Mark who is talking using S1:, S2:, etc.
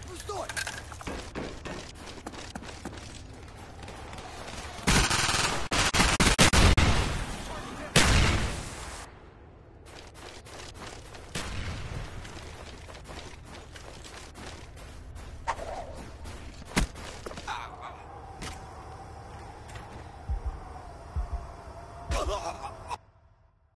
S1: я пустой! Ah!